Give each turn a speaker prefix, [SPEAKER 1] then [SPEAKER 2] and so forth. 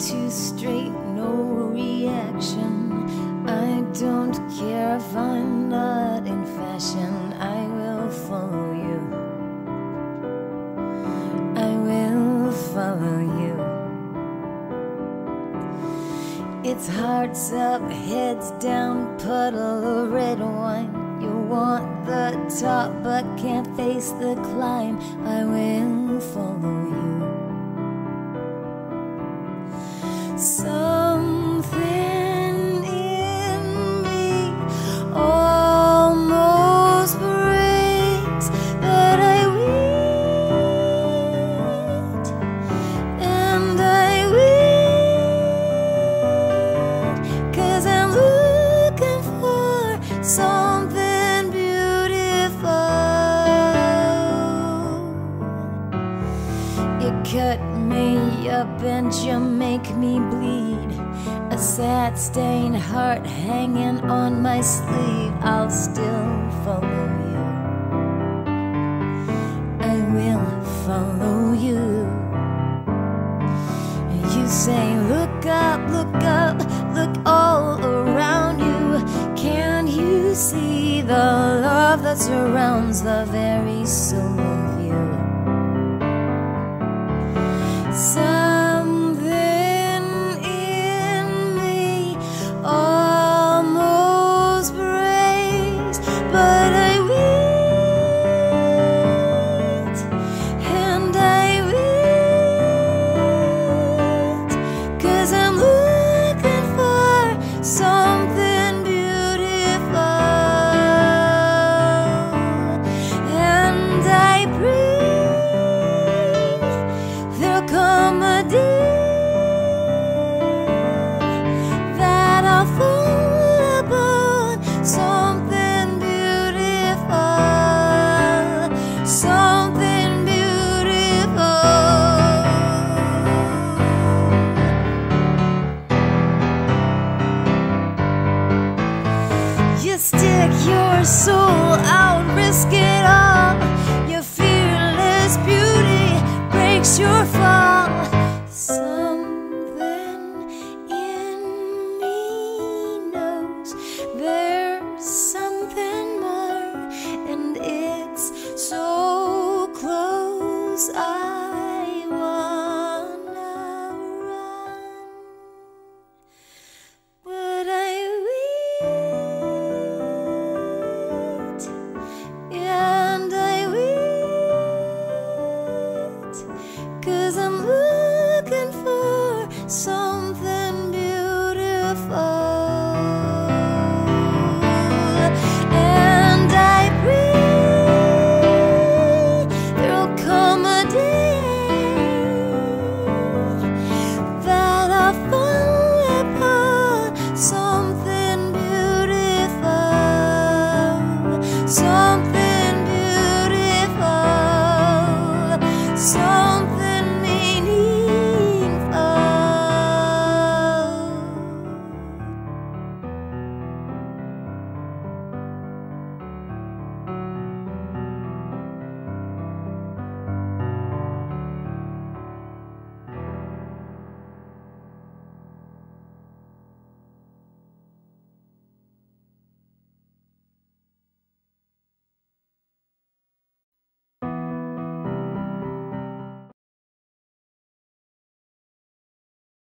[SPEAKER 1] too straight, no reaction. I don't care if I'm not in fashion, I will follow you. I will follow you. It's hearts up, heads down, puddle of red wine. You want the top, but can't face the climb. I will follow you. Something cut me up and you make me bleed. A sad stained heart hanging on my sleeve. I'll still follow you. I will follow you. You say, Look up, look up, look all around you. Can you see the love that surrounds the very soul of your soul cause I'm looking for something beautiful. And I pray there'll come a day that I fall upon something beautiful, something